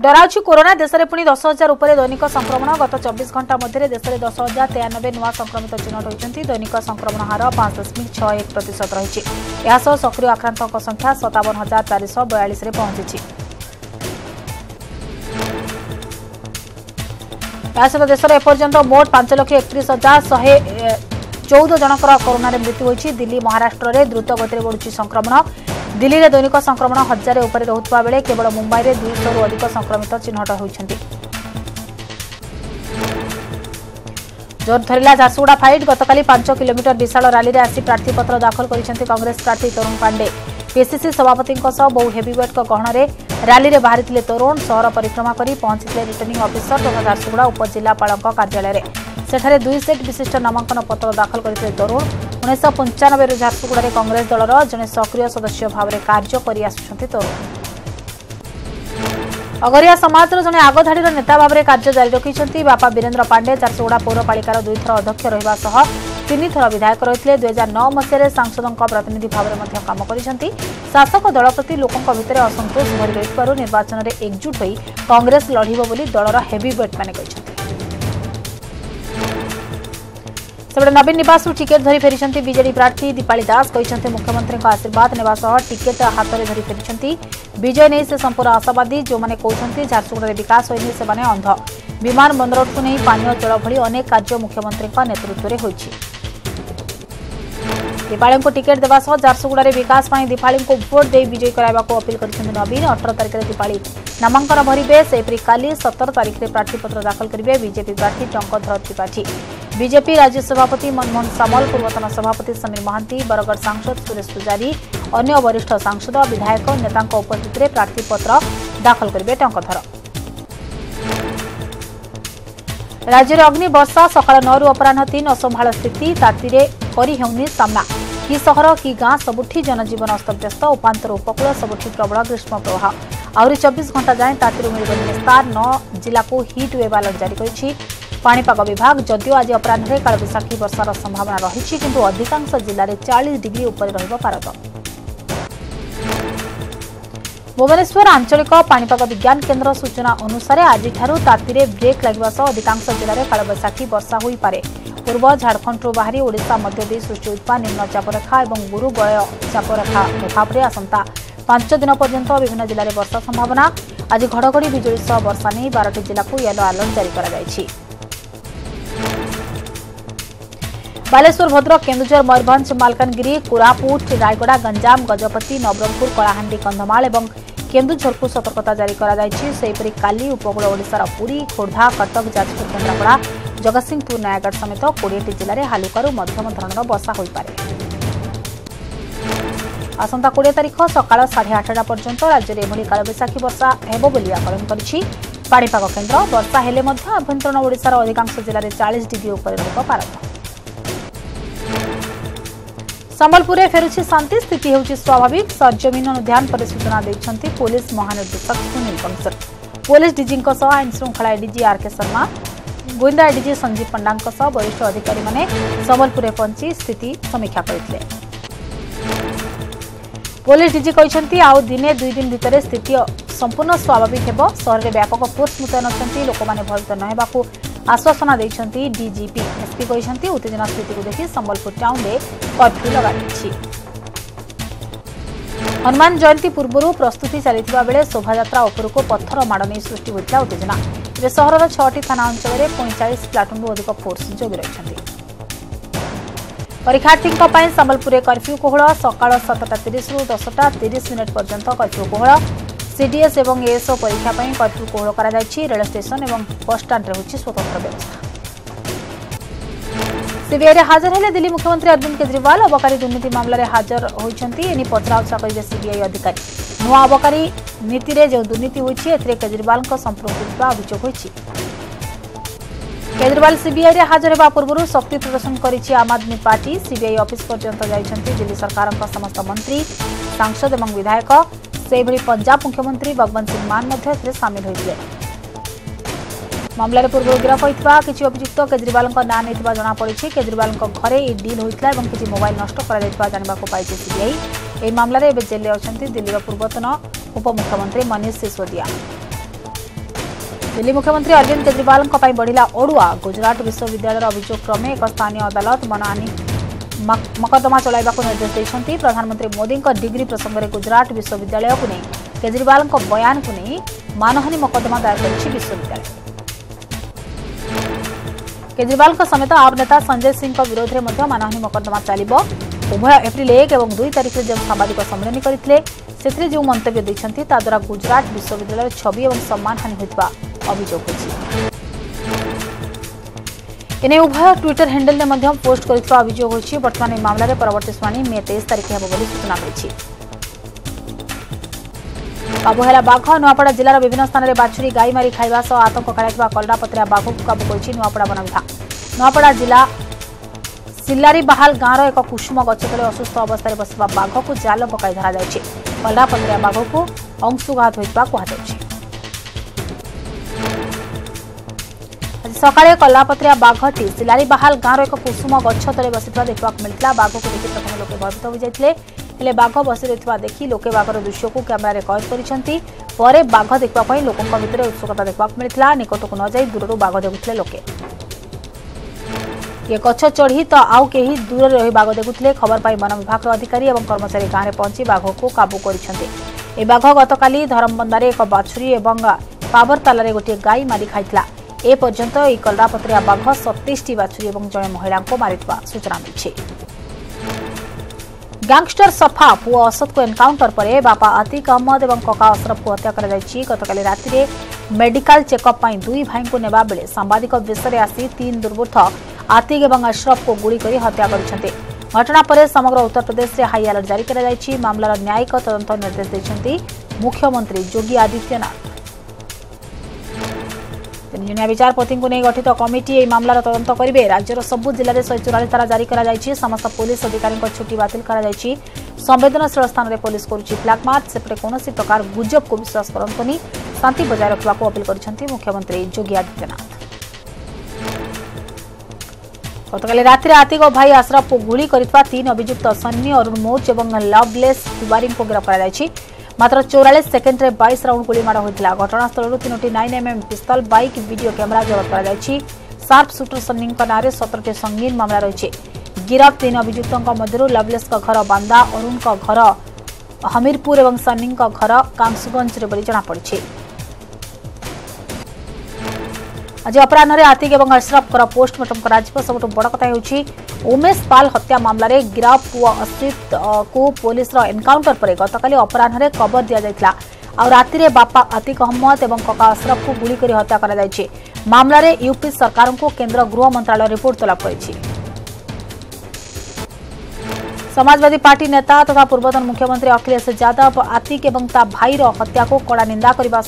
ଡରାଉଛି corona ଦେଶରେ ପୁଣି ଦଶ ହଜାର ଉପରେ ଦୈନିକ ସଂକ୍ରମଣ ଗତ ଚବିଶ ଘଣ୍ଟା ମଧ୍ୟରେ ଦେଶରେ ଦଶ ହଜାର ତେୟାନବେ ନୂଆ ସଂକ୍ରମିତ ଚିହ୍ନଟ ହୋଇଛନ୍ତି ଦୈନିକ ସଂକ୍ରମଣ ହାର ପାଞ୍ଚ ଦଶମିକ ଛଅ ଏକ ପ୍ରତିଶତ ରହିଛି ଏହାସହ ସକ୍ରିୟ ଆକ୍ରାନ୍ତଙ୍କ ସଂଖ୍ୟା ସତାବନ ହଜାର ଚାରିଶହ ବୟାଳିଶରେ ପହଞ୍ଚିଛି ଏହାସହିତ ଦେଶରେ ଏପର୍ଯ୍ୟନ୍ତ ମୋଟ ପାଞ୍ଚ ଲକ୍ଷ ଏକତିରିଶ ହଜାର ଶହେ ଚଉଦ ଜଣଙ୍କର କରୋନାରେ ମୃତ୍ୟୁ ହୋଇଛି ଦିଲ୍ଲୀ ମହାରାଷ୍ଟ୍ରରେ ଦ୍ରୁତ ଗତିରେ ବଢ଼ୁଛି ସଂକ୍ରମଣ ଦିଲ୍ଲୀରେ ଦୈନିକ ସଂକ୍ରମଣ ହଜାରେ ଉପରେ ରହୁଥିବା ବେଳେ କେବଳ ମୁମ୍ବାଇରେ ଦୁଇଶହରୁ ଅଧିକ ସଂକ୍ରମିତ ଚିହ୍ନଟ ହୋଇଛନ୍ତି ଜୋର ଧରିଲା ଝାରସୁଗୁଡ଼ା ଫାଇଟ୍ ଗତକାଲି ପାଞ୍ଚ କିଲୋମିଟର ବିଶାଳ ରାଲିରେ ଆସି ପ୍ରାର୍ଥୀପତ୍ର ଦାଖଲ କରିଛନ୍ତି କଂଗ୍ରେସ ପ୍ରାର୍ଥୀ ତରୁଣ ପାଣ୍ଡେ ପିସିସି ସଭାପତିଙ୍କ ସହ ବହୁ ହେଭିୱେଟ୍ଙ୍କ ଗହଣରେ ରାଲିରେ ବାହାରିଥିଲେ ତରୁଣ ସହର ପରିକ୍ରମା କରି ପହଞ୍ଚିଥିଲେ ରିଟର୍ଣ୍ଣିଂ ଅଫିସର ତଥା ଝାରସୁଗୁଡ଼ା ଉପଜିଲ୍ଲାପାଳଙ୍କ କାର୍ଯ୍ୟାଳୟରେ ସେଠାରେ ଦୁଇ ସିଟ୍ ବିଶିଷ୍ଟ ନାମାଙ୍କନ ପତ୍ର ଦାଖଲ କରିଥିଲେ ତରୁଣ ଉଣେଇଶହ ପଞ୍ଚାନବେରୁ ଝାରସୁଗୁଡ଼ାରେ କଂଗ୍ରେସ ଦଳର ଜଣେ ସକ୍ରିୟ ସଦସ୍ୟ ଭାବରେ କାର୍ଯ୍ୟ କରିଆସୁଛନ୍ତି ତରୁଣ ଅଗରିଆ ସମାଜର ଜଣେ ଆଗଧାଡ଼ିର ନେତା ଭାବରେ କାର୍ଯ୍ୟ ଜାରି ରଖିଛନ୍ତି ବାପା ବୀରେନ୍ଦ୍ର ପାଣ୍ଡେ ଝାରସୁଗୁଡ଼ା ପୌରପାଳିକାର ଦୁଇଥର ଅଧ୍ୟକ୍ଷ ରହିବା ସହ ତିନିଥର ବିଧାୟକ ରହିଥିଲେ ଦୁଇହଜାର ନଅ ମସିହାରେ ସାଂସଦଙ୍କ ପ୍ରତିନିଧି ଭାବରେ ମଧ୍ୟ କାମ କରିଛନ୍ତି ଶାସକ ଦଳ ପ୍ରତି ଲୋକଙ୍କ ଭିତରେ ଅସନ୍ତୋଷ ଭରି ରହିଥିବାରୁ ନିର୍ବାଚନରେ ଏକଜୁଟ ହୋଇ କଂଗ୍ରେସ ଲଢ଼ିବ ବୋଲି ଦଳର ହେଭିୱେଟ୍ମାନେ କହିଛନ୍ତି सेपटे नवीन नवास टिकेट धरी फेरी विजे प्रार्थी दीपाड़ी दास मुख्यमंत्री आशीर्वाद ने टिकेट हाथ में धरी फेरी विजय नहीं से संपूर्ण आशावादी जो कहते झारसुगुड़े विकास होनी से अंध विमान बंदर को नहीं पानी जल भनेक कार्य मुख्यमंत्री नेतृत्व में हो दीपाड़ी को टिकेट देवास झारसुगुड़े विकास में दीपाड़ी को भोट दे विजयी करावाक अपिल करते नवीन अठर तारीख में दीपाड़ी नामांकन भरवे से सतर तारीख में प्रार्थीपत्र दाखल करेंगे विजेपी प्रार्थी टंकधर त्रिपाठी बीजेपी राज्य सभापति मनमोहन सामल पूर्वतन सभापति समीर महां बरगढ़ सांसद सुरेश पूजारी अन्य वरिष्ठ सांसद विधायक नेता उपस्थित में प्रार्थीपत्र दाखल करे टंकधर राज्य अग्नि वर्षा सका नौ अपराह तीन असंभा स्थित ताति करी सामना कि सहर कि गां सबुठ जनजीवन अस्तव्यस्त उपातर उपकूल सबुठ प्रबल ग्रीष्म प्रवाह आहरी चबीश घंटा जाए ताति मिले विस्तार नौ जिला हिट आलर्ट जारी ପାଣିପାଗ ବିଭାଗ ଯଦିଓ ଆଜି ଅପରାହ୍ନରେ କାଳବୈଶାଖୀ ବର୍ଷାର ସମ୍ଭାବନା ରହିଛି କିନ୍ତୁ ଅଧିକାଂଶ ଜିଲ୍ଲାରେ ଚାଳିଶ ଡିଗ୍ରୀ ଉପରେ ରହିବ ପାରଦ ଭୁବନେଶ୍ୱର ଆଞ୍ଚଳିକ ପାଣିପାଗ ବିଜ୍ଞାନ କେନ୍ଦ୍ର ସୂଚନା ଅନୁସାରେ ଆଜିଠାରୁ ତାତିରେ ବ୍ରେକ୍ ଲାଗିବା ସହ ଅଧିକାଂଶ ଜିଲ୍ଲାରେ କାଳବୈଶାଖୀ ବର୍ଷା ହୋଇପାରେ ପୂର୍ବ ଝାଡ଼ଖଣ୍ଡରୁ ବାହାରି ଓଡ଼ିଶା ମଧ୍ୟ ଦେଇ ସୃଷ୍ଟି ହୋଇଥିବା ନିମ୍ନ ଚାପରେଖା ଏବଂ ଗୁରୁ ବଳୟ ଚାପରେଖା ପ୍ରଭାବରେ ଆସନ୍ତା ପାଞ୍ଚ ଦିନ ପର୍ଯ୍ୟନ୍ତ ବିଭିନ୍ନ ଜିଲ୍ଲାରେ ବର୍ଷା ସମ୍ଭାବନା ଆଜି ଘଡ଼ଘଡ଼ି ବିଜୁଳି ସହ ବର୍ଷା ନେଇ ବାରଟି ଜିଲ୍ଲାକୁ ୟେଲୋ ଆଲର୍ଟ ଜାରି କରାଯାଇଛି ବାଲେଶ୍ୱର ଭଦ୍ରକ କେନ୍ଦୁଝର ମୟୂରଭଞ୍ଜ ମାଲକାନଗିରି କୋରାପୁଟ ରାୟଗଡ଼ା ଗଞ୍ଜାମ ଗଜପତି ନବରଙ୍ଗପୁର କଳାହାଣ୍ଡି କନ୍ଧମାଳ ଏବଂ କେନ୍ଦୁଝରକୁ ସତର୍କତା ଜାରି କରାଯାଇଛି ସେହିପରି କାଲି ଉପକୂଳ ଓଡ଼ିଶାର ପୁରୀ ଖୋର୍ଦ୍ଧା କଟକ ଯାଜପୁର କେନ୍ଦ୍ରାପଡ଼ା ଜଗତସିଂହପୁର ନୟାଗଡ଼ ସମେତ କୋଡ଼ିଏଟି ଜିଲ୍ଲାରେ ହାଲୁକାରୁ ମଧ୍ୟମ ଧରଣର ବର୍ଷା ହୋଇପାରେ ଆସନ୍ତା କୋଡ଼ିଏ ତାରିଖ ସକାଳ ସାଢ଼େ ଆଠଟା ପର୍ଯ୍ୟନ୍ତ ରାଜ୍ୟରେ ଏଭଳି କାଳବୈଶାଖୀ ବର୍ଷା ହେବ ବୋଲି ଆକଳନ କରିଛି ପାଣିପାଗ କେନ୍ଦ୍ର ବର୍ଷା ହେଲେ ମଧ୍ୟ ଆଭ୍ୟନ୍ତରୀଣ ଓଡ଼ିଶାର ଅଧିକାଂଶ ଜିଲ୍ଲାରେ ଚାଳିଶ ଡିଗ୍ରୀ ଉପରେ ରହିବ ପାରମ୍ଭ संबलपुर फेर शांति स्थित हो स्वाभाविक सरजमीन अनुधान पर सूचना देखते पुलिस महानिर्देशक सुनील कंसर पुलिस डी आईन श्रृंखला एडि आरके शर्मा गुंदा एडि संजीव पंडा वरिष्ठ अधिकारी संबलपुर पहुंची स्थित समीक्षा कर पुलिस डी आउ दिने दुई दिन भितर स्थित संपूर्ण स्वाभाविक होर में व्यापक फोर्स मुतयन अच्छा लोकने भयत नहेक ଆଶ୍ୱାସନା ଦେଇଛନ୍ତି ଡିଜିପି ଏସ୍ପି କହିଛନ୍ତି ଉତ୍ତେଜନା ସ୍ଥିତିକୁ ଦେଖି ସମ୍ବଲପୁର ଟାଉନ୍ରେ କର୍ଫ୍ୟୁ ଲଗାଯାଇଛି ହନୁମାନ ଜୟନ୍ତୀ ପୂର୍ବରୁ ପ୍ରସ୍ତୁତି ଚାଲିଥିବା ବେଳେ ଶୋଭାଯାତ୍ରା ଉପରକୁ ପଥର ମାଡ଼ ନେଇ ସୃଷ୍ଟି ହୋଇଥିଲା ଉତ୍ତେଜନା ଏବେ ସହରର ଛଅଟି ଥାନା ଅଞ୍ଚଳରେ ପଇଁଚାଳିଶ ପ୍ଲାଟୁନ୍ରୁ ଅଧିକ ଫୋର୍ସ ଯୋଗ ରହିଛନ୍ତି ପରୀକ୍ଷାର୍ଥୀଙ୍କ ପାଇଁ ସମ୍ବଲପୁରରେ କର୍ଫ୍ୟୁ କୋହଳ ସକାଳ ସାତଟା ତିରିଶରୁ ଦଶଟା ତିରିଶ ମିନିଟ୍ ପର୍ଯ୍ୟନ୍ତ କର୍ଫ୍ୟୁ କୋହଳ সিডিএস এবং এএসও পরীক্ষা পাই কর্ফ্যু কোহল করা রেল স্টেশন এবং বসষ্টাণ্ড রয়েছে স্বতন্ত্র ব্যবস্থা সিবিআইরে হাজর হলে দিল্লি মুখ্যমন্ত্রী অরবিন্দ কেজরিওয়াল অবকারী দুর্নীতি মামলায় হাজর হয়েছেন এনে পচরাউচরা করবে সিবিআই অধিকারী নূয়া অবকারী নীতিরে যে দুর্নীতি হয়েছে এতে কেজরিওয়াল সম্পৃক্ত অভিযোগ হয়েছে কেজরিওয়াল সিবিআইরে হাজর হওয়া পূর্ব শক্তি প্রদর্শন করেছে Aam Aadmi party CBI office পর্যন্ত যাই দিল্লি সরকার সমস্ত মন্ত্রী সাংসদ এবং বিধায়ক से पंजाब मुख्यमंत्री भगवंत सिंह मान सामिल होते मामलें पूर्व गिरफ होता किसी अभुक्त केजरीवाल ना नहीं जमापड़ केजरीवाल घर यह डिल होता और किसी मोबाइल नष्ट जानवाक सीबीआई यह मामलें एवं जेल अच्छा दिल्लीर पूर्वतन उपमुख्यमंत्री मनीष सिसोदिया दिल्ली मुख्यमंत्री अरविंद केजरीवाल बढ़ला अड़ुआ गुजरात विश्वविद्यालय अभोग क्रमे एक स्थानीय अदालत मनाहानी मकदमा चलाइबाको निर्देश प्रधानमन्त्री मोदी डिग्री प्रसङ्गले गुजरात विश्वविद्यालयको नै केजरीवालको बयानको नै मानहानी मकदमा दायर विश्वविद्यालय केजरीवालको समेत आब नेता संजय सिंहको विरोधले मानहानी मकदमा चालिबो उभय एप्रि एक दुई तारिखले जो सांदिक सम्मेलनीले जो द्वारा गुजरात विश्वविद्यालय छवि सम्मान छ एने उभय ट्विटर हैंडेल ने मध्यम पोस्ट कर तो अभोग बर्तमान मामलें परवर्त शुणी मे तेईस तारीख हो सूचना मिली काबू है बाघ नुआपड़ा जिलार विभिन्न स्थान में बाछुरी गाई मारी खावास आतंक खेला कलरापतरिया बाघ को काबू कर नुआपड़ा वन विभाग नुआपड़ा जिला सिल्लारी बाहाल गांव एक कुसुम गच ते असुस्थ अवस्था बस बाघ को जाल पक धरा कलरापतरिया बाघ को अंशुघात होता कहुई ସକାଳେ କଲାପତ୍ରିଆ ବାଘଟି ଶିଲାରିବାହାଲ ଗାଁର ଏକ କୁସୁମ ଗଛ ତଳେ ବସିଥିବା ଦେଖିବାକୁ ମିଳିଥିଲା ବାଘକୁ ଦେଖି ପ୍ରଥମେ ଲୋକେ ଭୟଭୀତ ହୋଇଯାଇଥିଲେ ହେଲେ ବାଘ ବସି ରହିଥିବା ଦେଖି ଲୋକେ ବାଘର ଦୃଶ୍ୟକୁ କ୍ୟାମେରାରେ କଏଦ କରିଛନ୍ତି ପରେ ବାଘ ଦେଖିବା ପାଇଁ ଲୋକଙ୍କ ଭିତରେ ଉତ୍ସୁକତା ଦେଖିବାକୁ ମିଳିଥିଲା ନିକଟକୁ ନ ଯାଇ ଦୂରରୁ ବାଘ ଦେଖୁଥିଲେ ଲୋକେ କିଏ ଗଛ ଚଢ଼ି ତ ଆଉ କେହି ଦୂରରେ ରହି ବାଘ ଦେଖୁଥିଲେ ଖବର ପାଇ ବନ ବିଭାଗର ଅଧିକାରୀ ଏବଂ କର୍ମଚାରୀ ଗାଁରେ ପହଞ୍ଚି ବାଘକୁ କାବୁ କରିଛନ୍ତି ଏ ବାଘ ଗତକାଲି ଧରମବନ୍ଦାରେ ଏକ ବାଛୁରୀ ଏବଂ ପାବରତାଲାରେ ଗୋଟିଏ ଗାଈ ମାରି ଖାଇଥିଲା এ পর্যন্ত এই কলরাপত্রিয়া বাঘ সতেইশটি বাছুরি এবং জনে মহিলা মারিথা সূচনা মিলছে গ্যাংস্টর সফা পুয় অসতকু এনকাউন্টর পরে বাপা আতিক আহমদ এবং ককা অশরফকু হত্যা করা গতকাল রাতে মেডিকাল চেকআপ দুই ভাইকে নেওয়া বেড়ে সাংবাদিক বেশে আসি তিন দুর্বৃত্ত আতিক এবং আশরফকু গুড়ি করে হত্যা করেছেন ঘটনা পরে সমগ্র উত্তরপ্রদেশে হাই আলর্ট জারি করা মামলার ন্যায়িক তদন্ত নির্দেশ দিয়েছেন মুখ্যমন্ত্রী যোগী আদিত্যনাথ ନିଆଁ ବିଚାରପତିଙ୍କୁ ନେଇ ଗଠିତ କମିଟି ଏହି ମାମଲାର ତଦନ୍ତ କରିବେ ରାଜ୍ୟର ସବୁ ଜିଲ୍ଲାରେ ଶହେ ଚଉରାଳିଶ ଧାରା ଜାରି କରାଯାଇଛି ସମସ୍ତ ପୋଲିସ ଅଧିକାରୀଙ୍କ ଛୁଟି ବାତିଲ କରାଯାଇଛି ସମ୍ବେଦନଶୀଳ ସ୍ଥାନରେ ପୋଲିସ କରୁଛି ବ୍ଲାକ୍ମାର୍ଚ୍ଚ ସେପଟେ କୌଣସି ପ୍ରକାର ଗୁଜବକୁ ବିଶ୍ୱାସ କରନ୍ତୁନି ଶାନ୍ତି ବଜାୟ ରଖିବାକୁ ଅପିଲ କରିଛନ୍ତି ମୁଖ୍ୟମନ୍ତ୍ରୀ ଯୋଗୀ ଆଦିତ୍ୟନାଥ ଗତକାଲି ରାତିରେ ଆତିକ ଭାଇ ଆଶ୍ରଫକୁ ଗୁଳି କରିଥିବା ତିନି ଅଭିଯୁକ୍ତ ସନ୍ନି ଅରୁଣ ମୋଚ ଏବଂ ଲଭଲେସ୍ ତିୱାରୀଙ୍କୁ ଗିରଫ କରାଯାଇଛି ମାତ୍ର ଚଉରାଳିଶ ସେକେଣ୍ଡରେ ବାଇଶ ରାଉଣ୍ଡ ଗୁଳିମାଡ଼ ହୋଇଥିଲା ଘଟଣାସ୍ଥଳରୁ ତିନୋଟି nine MM pistol bike video camera ଜବତ କରାଯାଇଛି ସାର୍ପ ସୁଟର ସନ୍ନିଙ୍କ ନାଁରେ ସତରଟି ସଙ୍ଗୀନ ମାମଲା ରହିଛି ଗିରଫ ତିନି ଅଭିଯୁକ୍ତଙ୍କ ମଧ୍ୟରୁ ଲଭଲେସ୍ଙ୍କ ଘର ବାନ୍ଦା ଅରୁଣଙ୍କ ଘର ହମିରପୁର ଏବଂ ସନ୍ନିଙ୍କ ଘର କାମସୁଗଞ୍ଜରେ ବୋଲି ଜଣାପଡ଼ିଛି आज अपराह आतिक और अश्रफ्कर पोस्टमर्टम कर सब बड़ कथा उमेश पाल हत्या मामलें गिरफ पु अश्रित को पुलिस एनकाउंटर पर गत अपराह कबर दि जाता आ राति बापा आतिक अहम्मद और कका अश्रफ को गुड़कर हत्या कर मामलें यूपी सरकार को केन्द्र गृह मंत्रालय रिपोर्ट तलब कर समाजवादी पार्टी नेता तथा पूर्वतन मुख्यमंत्री अखिलेश यादव आतिक और भाईर हत्या को कड़ा निंदा करने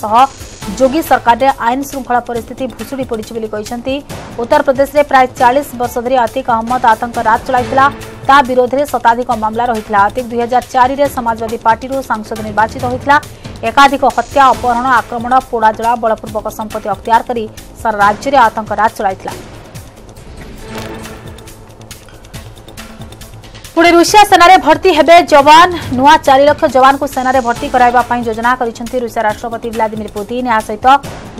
जोगी सरकार ने आईन श्रृंखला पिस्थित भुशुड़ी पड़ी उत्तर प्रदेश में प्राय चालीस वर्ष धरी अतिक अहम्मद आतंक राज चला ता विरोध में शताधिक मामला रही है अतिक दुई हजार चार समाजवादी पार्टी सांसद निर्वाचित होता एकाधिक हत्या अपहरण आक्रमण पोड़ाजा बलपूर्वक संपत्ति अख्तियार कर सारा राज्य में आतंक राज चला पुणे रुषिया सेनारे भर्ती हे जवान नुआ चार लक्ष जवान को सेनारे भर्ती करवाई योजना करते राष्ट्रपति व्लादिमिर पुतिन या सहित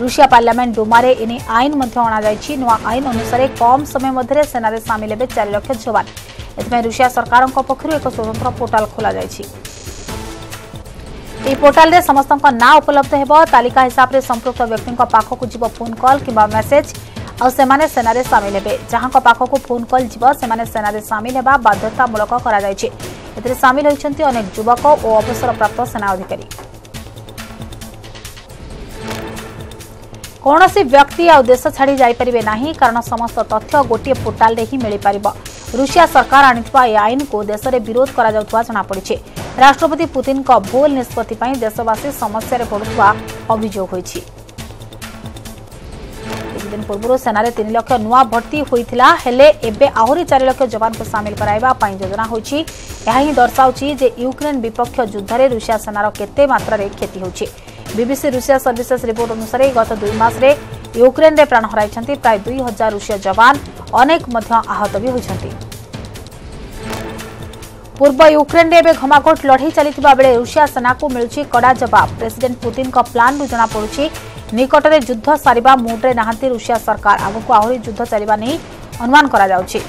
रुषिया पार्लियामेंट डुमारे इने आईन अणाई नुआ आईन अनुसार कम समय मध्य सेनारे सामिल हे चार लक्ष जवान एषिया सरकार पक्ष एक स्वतंत्र पोर्टाल खोल यह पोर्टाल समस्त ना उपलब्ध हो तालिका हिसाब से संपुक्त व्यक्ति पाखक जीव फोन कल कि मेसेज आउने सेनार सामिल हे जहाँको पाखक फोन कल जुने सेनार सामिल हेर्दा बाध्यतामूलक सामिल हुन्छ अनेक युवक ओ अवसरप्राप्त सेना अधिकारी କୌଣସି ବ୍ୟକ୍ତି ଆଉ ଦେଶ ଛାଡ଼ି ଯାଇପାରିବେ ନାହିଁ କାରଣ ସମସ୍ତ ତଥ୍ୟ ଗୋଟିଏ ପୋର୍ଟାଲରେ ହିଁ ମିଳିପାରିବ ରୁଷିଆ ସରକାର ଆଣିଥିବା ଏହି ଆଇନକୁ ଦେଶରେ ବିରୋଧ କରାଯାଉଥିବା ଜଣାପଡ଼ିଛି ରାଷ୍ଟ୍ରପତି ପୁତିନଙ୍କ ଭୁଲ ନିଷ୍ପତ୍ତି ପାଇଁ ଦେଶବାସୀ ସମସ୍ୟାରେ ପଡ଼ୁଥିବା ଅଭିଯୋଗ ହୋଇଛି କିଛିଦିନ ପୂର୍ବରୁ ସେନାରେ ତିନି ଲକ୍ଷ ନୂଆ ଭର୍ତ୍ତି ହୋଇଥିଲା ହେଲେ ଏବେ ଆହୁରି ଚାରି ଲକ୍ଷ ଯବାନଙ୍କୁ ସାମିଲ କରାଇବା ପାଇଁ ଯୋଜନା ହୋଇଛି ଏହା ହିଁ ଦର୍ଶାଉଛି ଯେ ୟୁକ୍ରେନ୍ ବିପକ୍ଷ ଯୁଦ୍ଧରେ ରୁଷିଆ ସେନାର କେତେ ମାତ୍ରାରେ କ୍ଷତି ହେଉଛି ବିବିସି ରୁଷିଆ ସର୍ଭିସେସ୍ ରିପୋର୍ଟ ଅନୁସାରେ ଗତ ଦୁଇ ମାସରେ ୟୁକ୍ରେନ୍ରେ ପ୍ରାଣ ହରାଇଛନ୍ତି ପ୍ରାୟ ଦୁଇ ହଜାର ରୁଷୀୟ ଯବାନ ଅନେକ ମଧ୍ୟ ଆହତ ବି ହୋଇଛନ୍ତି ପୂର୍ବ ୟୁକ୍ରେନ୍ରେ ଏବେ ଘମାଘୋଟ ଲଢ଼େଇ ଚାଲିଥିବା ବେଳେ ରୁଷିଆ ସେନାକୁ ମିଳୁଛି କଡ଼ା ଜବାବ ପ୍ରେସିଡେଣ୍ଟ ପୁତିନଙ୍କ ପ୍ଲାନ୍ରୁ ଜଣାପଡ଼ୁଛି ନିକଟରେ ଯୁଦ୍ଧ ସାରିବା ମୁଡ୍ରେ ନାହାନ୍ତି ରୁଷିଆ ସରକାର ଆଗକୁ ଆହୁରି ଯୁଦ୍ଧ ଚାଲିବା ନେଇ ଅନୁମାନ କରାଯାଉଛି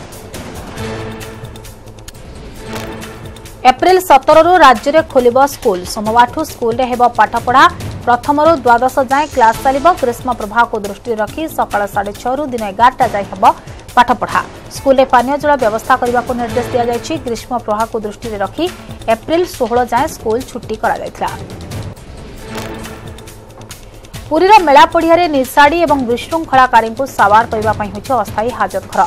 ଏପ୍ରିଲ ସତରରୁ ରାଜ୍ୟରେ ଖୋଲିବ ସ୍କୁଲ ସୋମବାରଠୁ ସ୍କୁଲରେ ହେବ ପାଠପଢ଼ା ପ୍ରଥମରୁ ଦ୍ୱାଦଶ ଯାଏଁ କ୍ଲାସ୍ ଚାଲିବ ଗ୍ରୀଷ୍ମ ପ୍ରବାହକୁ ଦୃଷ୍ଟିରେ ରଖି ସକାଳ ସାଢ଼େ ଛଅରୁ ଦିନ ଏଗାରଟା ଯାଏଁ ହେବ ପାଠପଢ଼ା ସ୍କୁଲରେ ପାନୀୟ ଜଳ ବ୍ୟବସ୍ଥା କରିବାକୁ ନିର୍ଦ୍ଦେଶ ଦିଆଯାଇଛି ଗ୍ରୀଷ୍ମ ପ୍ରବାହକୁ ଦୃଷ୍ଟିରେ ରଖି ଏପ୍ରିଲ ଷୋହଳ ଯାଏଁ ସ୍କୁଲ ଛୁଟି କରାଯାଇଥିଲା পুরীর মেলা পড়িয়ার নির্শাড়ী এবং বিশৃঙ্খলাকারী সাবার করা হয়েছে অস্থায়ী হাজত ঘর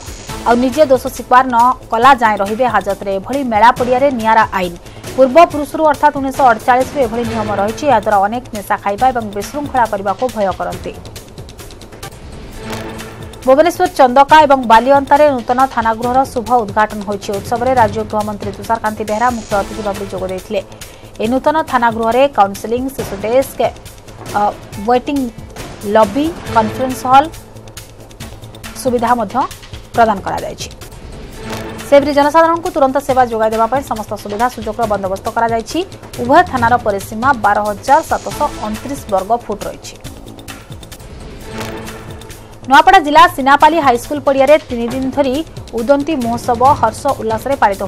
আজে দোষ স্বীকার ন কলা যায় রহবে হাজতরে এভাবে মেলা পড়িয়ার নিয়ারা আইন পূর্বপুরুষর অর্থাৎ উনিশশো অড়চাশু এভাবে নিয়ম রয়েছে এদ্বারা অনেক নেশা খাইবা এবং বিশৃঙ্খলা করা ভয় করতে ভুবনেশ্বর চন্দকা এবং বালিঅন্তারে নূতন থানাগৃহর শুভ উদ্ঘাটন হয়েছে উৎসবের রাজ্য গৃহমন্ত্রী তুষারকান্তি বেহরা মুখ্য অতিথি ভাবে যোগ দিয়ে এই নূতন থানাগৃহরে কাউন্সেলিং শিশু desk uh, waiting lobby conference hall সুবিধা মধ্যে প্রদান করা যাইছে সেভরি জনসাধারণকে তুরন্ত সেবা যোগাই দেওয়া সমস্ত সুবিধা সুযোগর বন্দোবস্ত করা যাইছি উভয় থানার পরিসীমা বার হাজার সাতশো অনত্রিশ বর্গ ফুট রয়েছে नुआपड़ा जिला सिनापाली हाईस्कल पड़िया तीन धरी उदंती महोत्सव हर्ष उल्लास पालित हो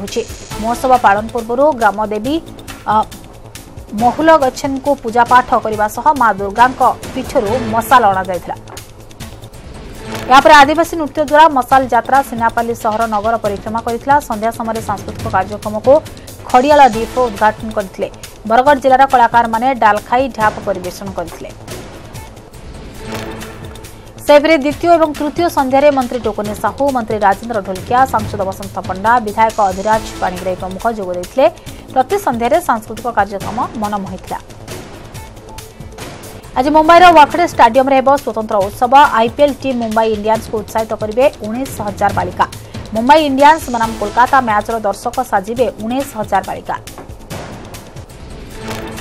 महोत्सव पालन पूर्व ग्रामदेवी ମହୁଲ ଗଛେନ୍ଙ୍କୁ ପୂଜାପାଠ କରିବା ସହ ମା ଦୁର୍ଗାଙ୍କ ପୀଠରୁ ମଶାଲ ଅଣାଯାଇଥିଲା ଏହାପରେ ଆଦିବାସୀ ନୃତ୍ୟ ଦ୍ୱାରା ମଶାଲ ଯାତ୍ରା ସିନାପାଲି ସହର ନଗର ପରିକ୍ରମା କରିଥିଲା ସନ୍ଧ୍ୟା ସମୟରେ ସାଂସ୍କୃତିକ କାର୍ଯ୍ୟକ୍ରମକୁ ଖଡ଼ିଆଳ ଦ୍ୱୀପ ଉଦ୍ଘାଟନ କରିଥିଲେ ବରଗଡ଼ ଜିଲ୍ଲାର କଳାକାରମାନେ ଡାଲଖାଇ ଢ୍ୟାପ ପରିବେଷଣ କରିଥିଲେ सहपरि द्वितीय तृतीय सन्ध्यार मंत्री टोकने साहू मंत्री राजेन्द्र ढोलकिया सांसद वसन्त पंडा विधायक अधिराज पाणिग्राही प्रमुख जो प्रति सन्धार सांस्कृतिक कार्यक्रम कार्य आज मुम्बई र वाखडे मे स्वतंत्र उत्सव आईपीएल टीम मुंबई मुम्बई को उत्साहित गरे उन्ै हजार बाम्बई बनाम कोलकाता मैच र दर्शक साजि उन्जार बालिका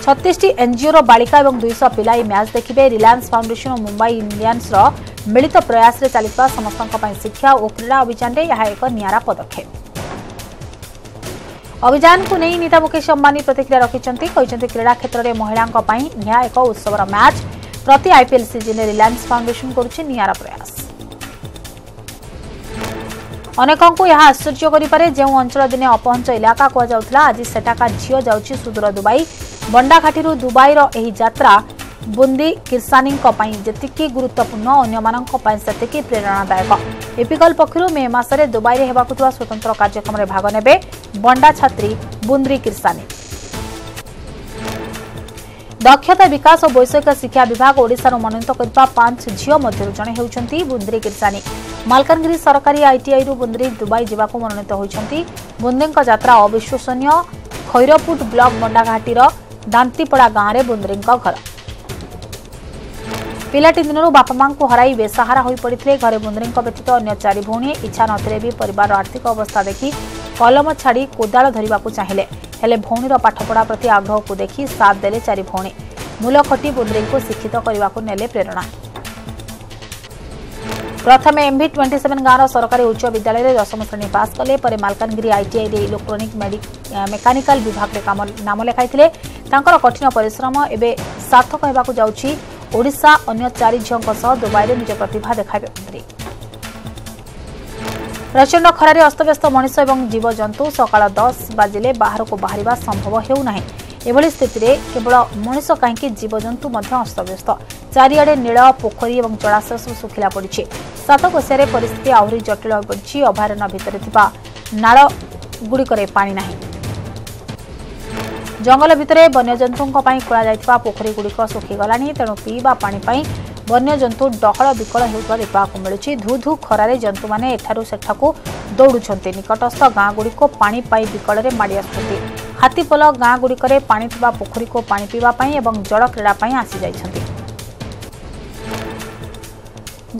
ছত্রিশটি এনজিওর বাড়িকা এবং দুইশ পিলা এই ম্যাচ দেখবে রিলায়েন্স ফাউন্ডেসন ও মুম্বাই ইন্ডিয়ান্সর মিলিত প্রয়াসে চাল সমস্ত শিক্ষা ও ক্রীড়া অভিযানে এক নিয়ারা পদক্ষেপ অভিযানকু নেই নেতা মুকেশ অম্বানী প্রতিক্রিয়া রাখিছন্তি কইছন্তি ক্রীড়া ক্ষেত্রে মহিলাঙ্ক পাই ইহা এক উৎসবর ম্যাচ প্রতি আইপিএল সিজনে রিলায়েন্স ফাউন্ডেসন করছে নিয়ারা প্রয়াস ଅନେକଙ୍କୁ ଏହା ଆଶ୍ଚର୍ଯ୍ୟ କରିପାରେ ଯେଉଁ ଅଞ୍ଚଳ ଦିନେ ଅପହଞ୍ଚ ଇଲାକା କୁହାଯାଉଥିଲା ଆଜି ସେଠାକା ଝିଅ ଯାଉଛି ସୁଦୂର ଦୁବାଇ ବଣ୍ଡାଘାଟିରୁ ଦୁବାଇର ଏହି ଯାତ୍ରା ବୁନ୍ଦି କିର୍ସାନୀଙ୍କ ପାଇଁ ଯେତିକି ଗୁରୁତ୍ୱପୂର୍ଣ୍ଣ ଅନ୍ୟମାନଙ୍କ ପାଇଁ ସେତିକି ପ୍ରେରଣାଦାୟକ ଇପିକଲ୍ ପକ୍ଷରୁ ମେ ମାସରେ ଦୁବାଇରେ ହେବାକୁ ଥିବା ସ୍ୱତନ୍ତ୍ର କାର୍ଯ୍ୟକ୍ରମରେ ଭାଗ ନେବେ ବଣ୍ଡା ଛାତ୍ରୀ ବୁନ୍ଦ୍ରି କିର୍ସାନୀ ଦକ୍ଷତା ବିକାଶ ଓ ବୈଷୟିକ ଶିକ୍ଷା ବିଭାଗ ଓଡ଼ିଶାରୁ ମନୋନୀତ କରିଥିବା ପାଞ୍ଚ ଝିଅ ମଧ୍ୟରୁ ଜଣେ ହେଉଛନ୍ତି ବୁନ୍ଦ୍ରି କିର୍ସାନୀ ମାଲକାନଗିରି ସରକାରୀ ଆଇଟିଆଇରୁ ବୁନ୍ଦ୍ରି ଦୁବାଇ ଯିବାକୁ ମନୋନୀତ ହୋଇଛନ୍ତି ବୁନ୍ଦିଙ୍କ ଯାତ୍ରା ଅବିଶ୍ୱସନୀୟ ଖୈରପୁଟ ବ୍ଲକ ମଣ୍ଡାଘାଟିର ଦାନ୍ତିପଡ଼ା ଗାଁରେ ବୁନ୍ଦ୍ରୀଙ୍କ ଘର ପିଲାଟି ଦିନରୁ ବାପାମାଙ୍କୁ ହରାଇ ବେସାହାରା ହୋଇପଡ଼ିଥିଲେ ଘରେ ବୁନ୍ଦ୍ରୀଙ୍କ ବ୍ୟତୀତ ଅନ୍ୟ ଚାରି ଭଉଣୀ ଇଚ୍ଛା ନଥିଲେ ବି ପରିବାରର ଆର୍ଥିକ ଅବସ୍ଥା ଦେଖି କଲମ ଛାଡ଼ି କୋଦାଳ ଧରିବାକୁ ଚାହିଁଲେ ହେଲେ ଭଉଣୀର ପାଠପଢ଼ା ପ୍ରତି ଆଗ୍ରହକୁ ଦେଖି ସାଥ୍ ଦେଲେ ଚାରି ଭଉଣୀ ମୂଲ ଖଟି ବୁନ୍ଦ୍ରୀଙ୍କୁ ଶିକ୍ଷିତ କରିବାକୁ ନେଲେ ପ୍ରେରଣା प्रथमे एमभि ट्वेन्टी सेभेन गाँ सरकारी उच्च विद्यालयले दशम श्रेणी पास कले पर मालकानगिरी आइटिआईले इलेक्ट्रोन मेकानिकल विभागले नाम लेखाइले तर कठिन परिश्रम ए सर्थक हुनुशा अन्य चारि निज प्रतिभा देखा प्रचण्ड खरे अस्तव्यस्त मनिस जीवजन्तु सकाल दस बाजेले बाह्र बाह्र सम्भव हो स्थितिले केवल मनिस काहीँक जीवजन्तु अस्तव्यस्त चारिआ नील पोखरी जलाशयस ସାତକୋଶିଆରେ ପରିସ୍ଥିତି ଆହୁରି ଜଟିଳ ହୋଇପଡ଼ିଛି ଅଭୟାରଣ୍ୟ ଭିତରେ ଥିବା ନାଳଗୁଡ଼ିକରେ ପାଣି ନାହିଁ ଜଙ୍ଗଲ ଭିତରେ ବନ୍ୟଜନ୍ତୁଙ୍କ ପାଇଁ ଖୋଳାଯାଇଥିବା ପୋଖରୀଗୁଡ଼ିକ ଶୁଖିଗଲାଣି ତେଣୁ ପିଇବା ପାଣି ପାଇଁ ବନ୍ୟଜନ୍ତୁ ଡହଳ ବିକଳ ହେଉଥିବା ଦେଖିବାକୁ ମିଳୁଛି ଧୁ ଧୁ ଖରାରେ ଜନ୍ତୁମାନେ ଏଠାରୁ ସେଠାକୁ ଦୌଡ଼ୁଛନ୍ତି ନିକଟସ୍ଥ ଗାଁଗୁଡ଼ିକୁ ପାଣି ପାଇ ବିକଳରେ ମାଡ଼ି ଆସୁଛନ୍ତି ହାତୀପୋଲ ଗାଁଗୁଡ଼ିକରେ ପାଣି ଥିବା ପୋଖରୀକୁ ପାଣି ପିଇବା ପାଇଁ ଏବଂ ଜଳ କ୍ରୀଡ଼ା ପାଇଁ ଆସିଯାଇଛନ୍ତି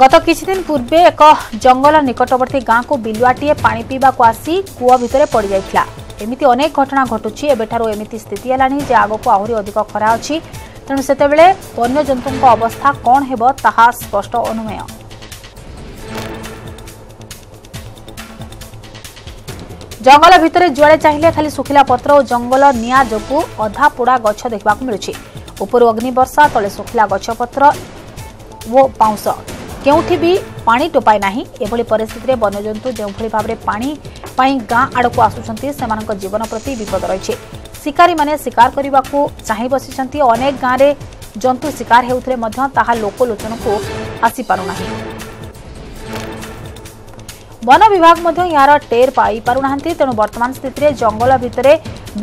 গত কিছুদিন পূর্বে এক জঙ্গল নিকটবর্তী গাঁকু বিলুয়াটিয়ে পানি পিইবাকু আসি কূয় ভিতরে পড়িযাই এমিতি অনেক ঘটনা ঘটুছি এবেঠার এমিতি স্থিতি হলানি যে আগকু আহরি অধিক খরা অছি তেণু সেতবে বন্যজন্তুঙ্ অবস্থা কণ হব তাহা স্পষ্ট অনুমেয় জঙ্গল ভিতরে যুয়াড়ে চাইলে খালি শুখিলা পত্র ও জঙ্গল নিয়া যোগু অধা পোড়া গছ দেখা মিলুছি উপরু অগ্নিবর্ষা তলে শুখিলা গছপত্র ও বাউঁশ କେଉଁଠି ବି ପାଣି ଟୋପାଏ ନାହିଁ ଏଭଳି ପରିସ୍ଥିତିରେ ବନ୍ୟଜନ୍ତୁ ଯେଉଁଭଳି ଭାବରେ ପାଣି ପାଇଁ ଗାଁ ଆଡ଼କୁ ଆସୁଛନ୍ତି ସେମାନଙ୍କ ଜୀବନ ପ୍ରତି ବିପଦ ରହିଛି ଶିକାରୀମାନେ ଶିକାର କରିବାକୁ ଚାହିଁ ବସିଛନ୍ତି ଅନେକ ଗାଁରେ ଜନ୍ତୁ ଶିକାର ହେଉଥିଲେ ମଧ୍ୟ ତାହା ଲୋକଲୋଚନକୁ ଆସିପାରୁନାହିଁ ବନ ବିଭାଗ ମଧ୍ୟ ଏହାର ଟେର୍ ପାଇପାରୁନାହାନ୍ତି ତେଣୁ ବର୍ତ୍ତମାନ ସ୍ଥିତିରେ ଜଙ୍ଗଲ ଭିତରେ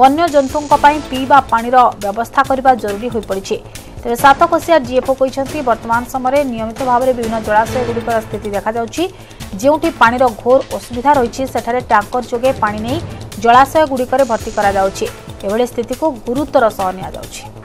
ବନ୍ୟଜନ୍ତୁଙ୍କ ପାଇଁ ପିଇବା ପାଣିର ବ୍ୟବସ୍ଥା କରିବା ଜରୁରୀ ହୋଇପଡ଼ିଛି ତେବେ ସାତକୋଶିଆ ଡିଏଫଓ କହିଛନ୍ତି ବର୍ତ୍ତମାନ ସମୟରେ ନିୟମିତ ଭାବରେ ବିଭିନ୍ନ ଜଳାଶୟଗୁଡ଼ିକର ସ୍ଥିତି ଦେଖାଯାଉଛି ଯେଉଁଠି ପାଣିର ଘୋର ଅସୁବିଧା ରହିଛି ସେଠାରେ ଟ୍ୟାଙ୍କର ଯୋଗେ ପାଣି ନେଇ ଜଳାଶୟଗୁଡ଼ିକରେ ଭର୍ତ୍ତି କରାଯାଉଛି ଏଭଳି ସ୍ଥିତିକୁ ଗୁରୁତ୍ୱର ସହ ନିଆଯାଉଛି